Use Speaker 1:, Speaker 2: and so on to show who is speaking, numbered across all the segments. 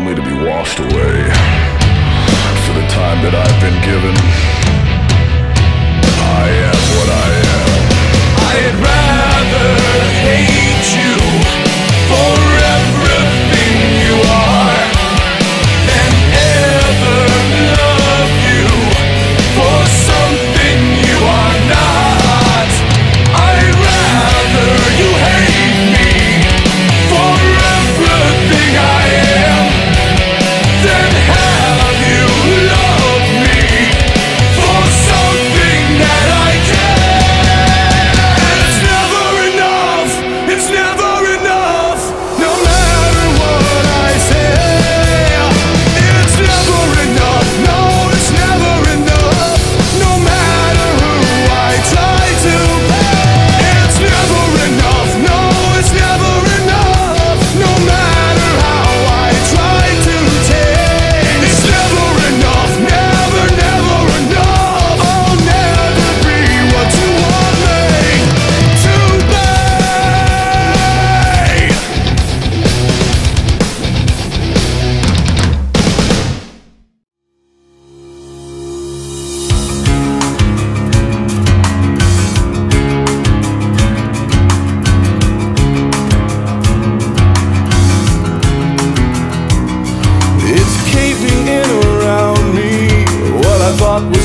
Speaker 1: only to be washed away For the time that I've been given. I am what I am.
Speaker 2: I'd rather hate you forever.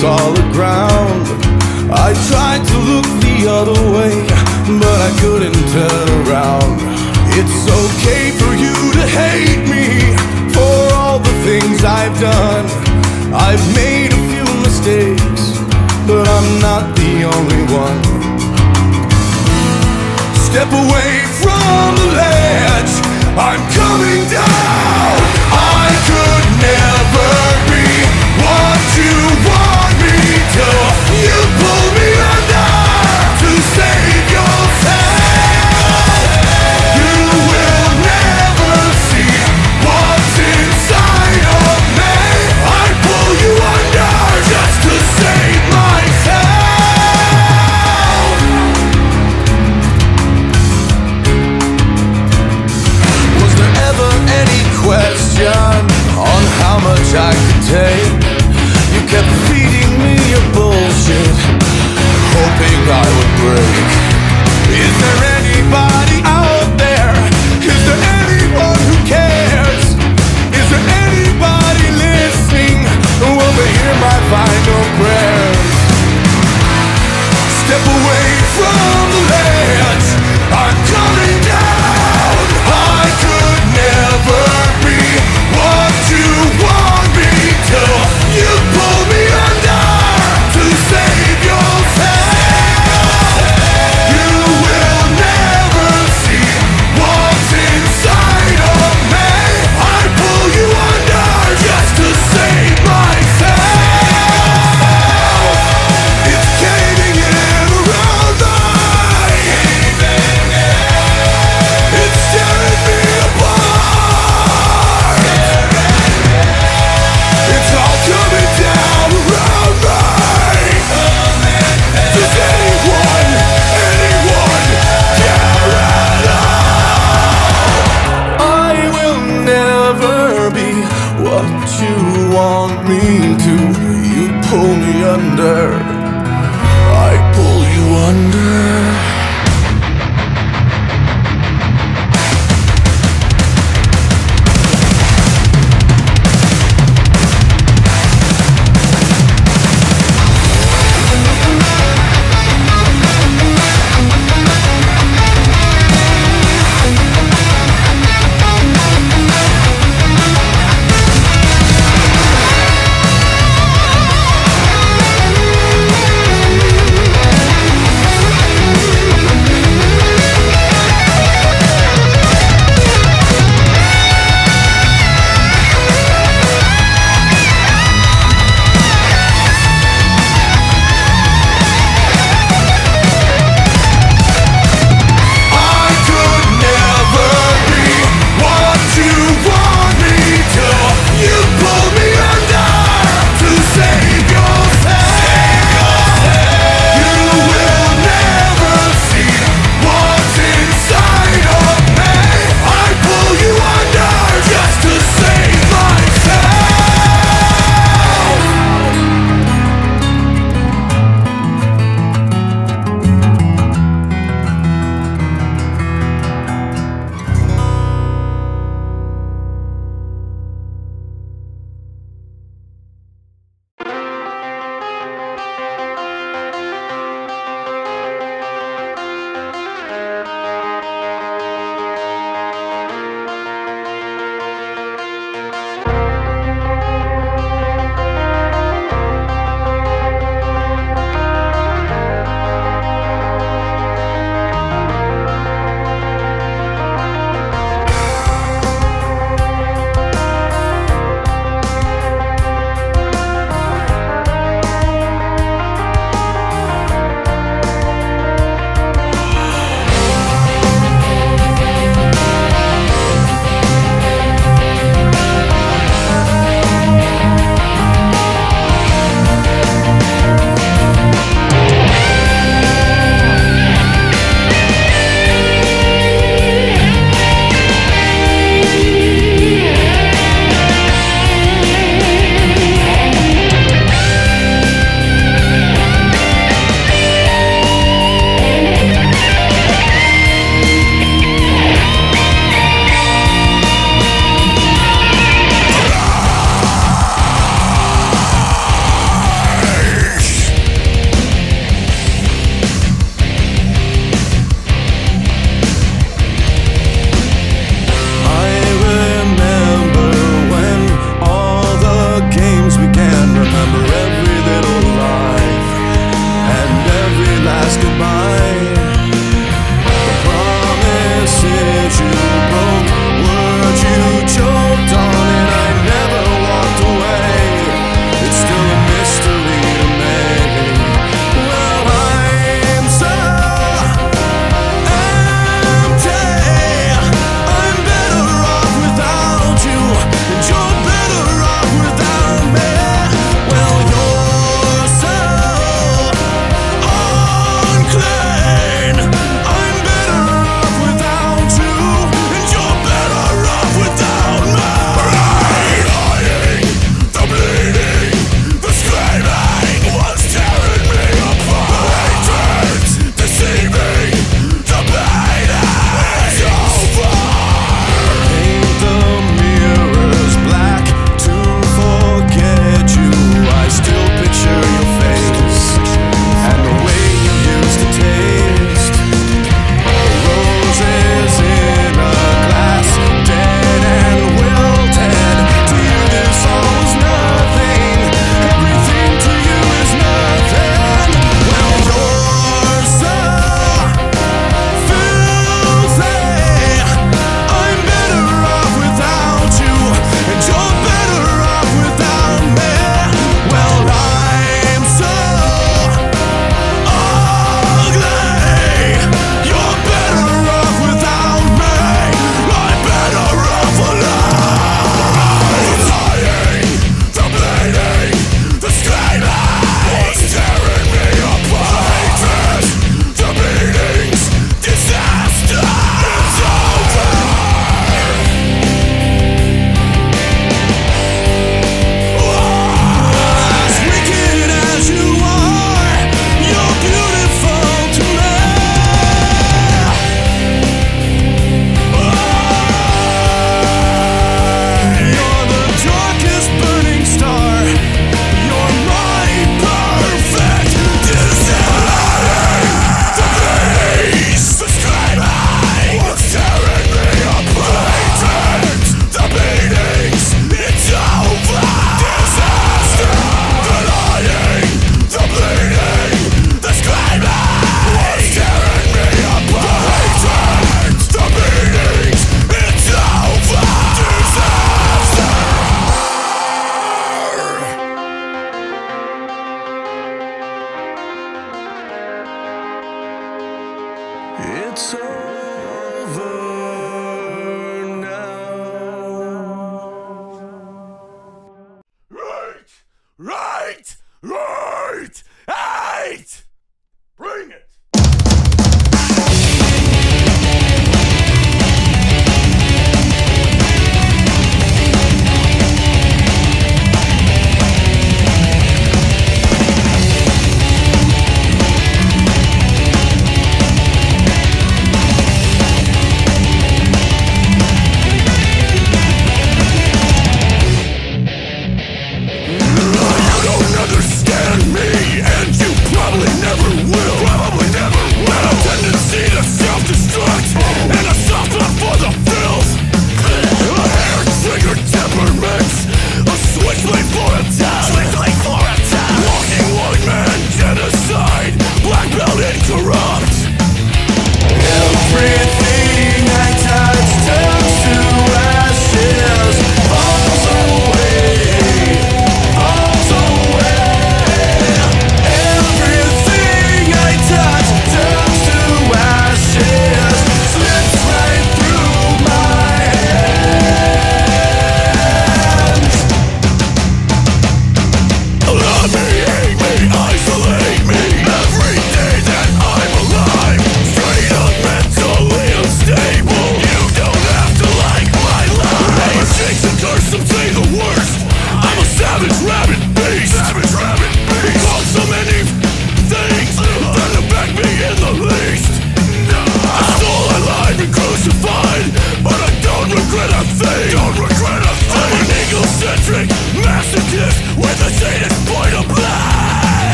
Speaker 2: Solid ground. I tried to look the other way But I couldn't turn around. It's okay for you to hate me For all the things I've done. I've made a few mistakes But I'm not the only one. Step away from the ledge. I'm coming down. do You pull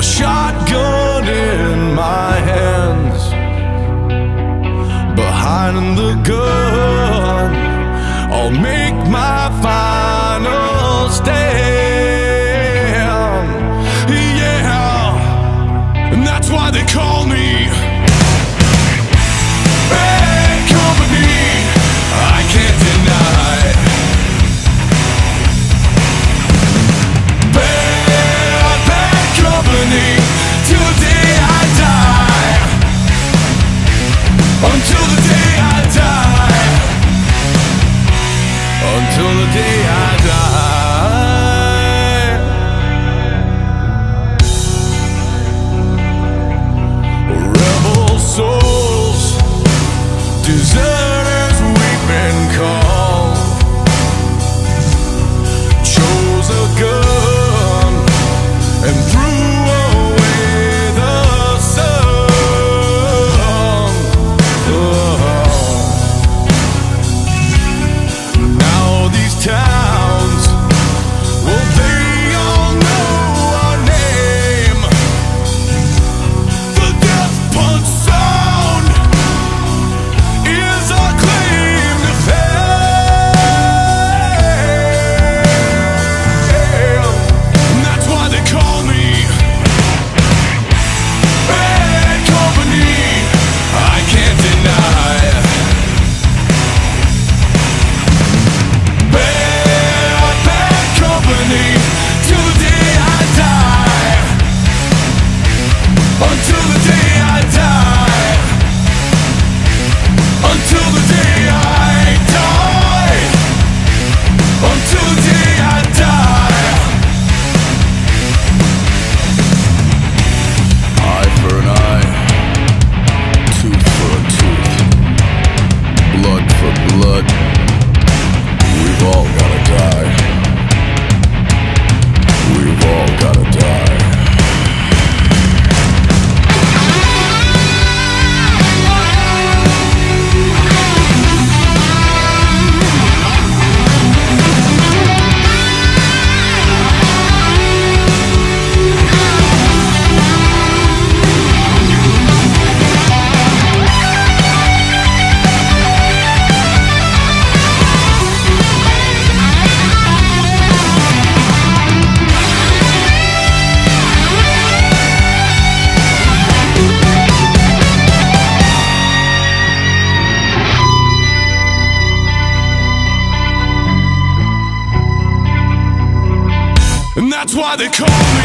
Speaker 2: a why they call me.